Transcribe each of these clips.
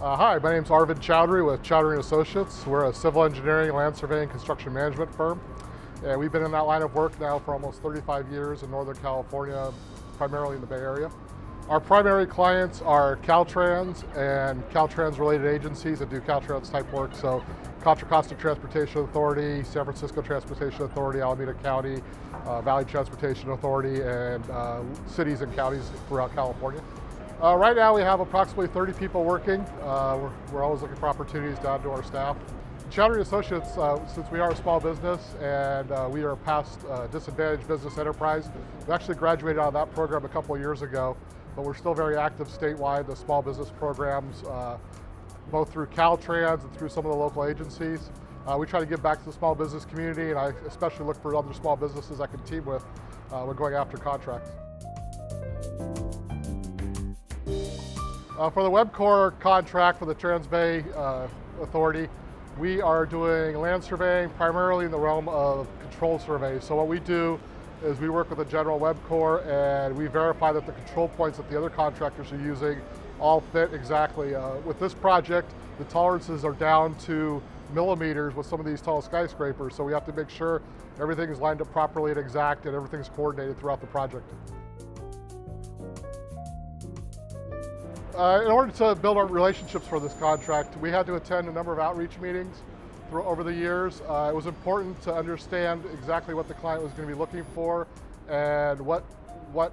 Uh, hi, my name is Arvind Chowdhury with Chowdhury Associates. We're a civil engineering, land surveying, construction management firm. And we've been in that line of work now for almost 35 years in Northern California, primarily in the Bay Area. Our primary clients are Caltrans and Caltrans related agencies that do Caltrans type work. So Contra Costa Transportation Authority, San Francisco Transportation Authority, Alameda County, uh, Valley Transportation Authority, and uh, cities and counties throughout California. Uh, right now we have approximately 30 people working. Uh, we're, we're, always looking for opportunities to add to our staff. Chowdhury Associates, uh, since we are a small business and uh, we are past uh, disadvantaged business enterprise, we actually graduated out of that program a couple of years ago, but we're still very active statewide, the small business programs, uh, both through Caltrans and through some of the local agencies. we try to give back to the small business community and I especially look for other small businesses I can team with when going after contracts. Uh, for the Webcor contract for the Transbay uh, Authority, we are doing land surveying primarily in the realm of control surveys. So what we do is we work with the general Webcor and we verify that the control points that the other contractors are using all fit exactly. Uh, with this project, the tolerances are down to millimeters with some of these tall skyscrapers, so we have to make sure everything is lined up properly and exact and everything's coordinated throughout the project. Uh, in order to build our relationships for this contract, we had to attend a number of outreach meetings through, over the years. Uh, it was important to understand exactly what the client was going to be looking for and what, what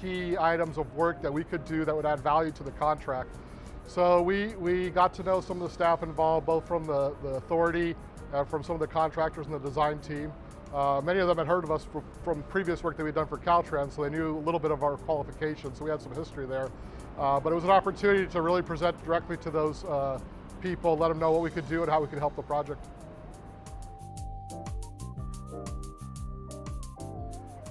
key items of work that we could do that would add value to the contract. So we, we got to know some of the staff involved, both from the, the authority and from some of the contractors and the design team. Uh, many of them had heard of us from, from previous work that we'd done for Caltrans, so they knew a little bit of our qualifications, so we had some history there. Uh, but it was an opportunity to really present directly to those uh, people, let them know what we could do and how we could help the project.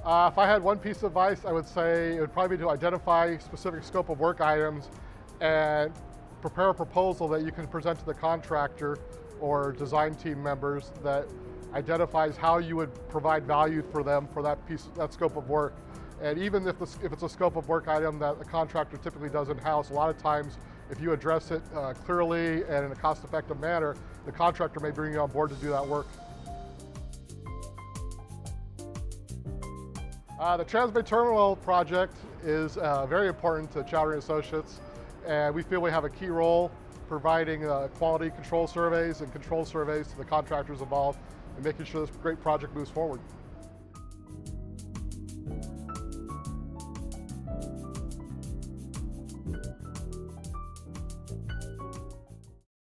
Uh, if I had one piece of advice, I would say it would probably be to identify specific scope of work items and prepare a proposal that you can present to the contractor or design team members that identifies how you would provide value for them for that piece, that scope of work. And even if, if it's a scope of work item that a contractor typically does in-house, a lot of times if you address it uh, clearly and in a cost-effective manner, the contractor may bring you on board to do that work. Uh, the Transbay Terminal project is uh, very important to Chowdhury Associates, and we feel we have a key role providing uh, quality control surveys and control surveys to the contractors involved and making sure this great project moves forward.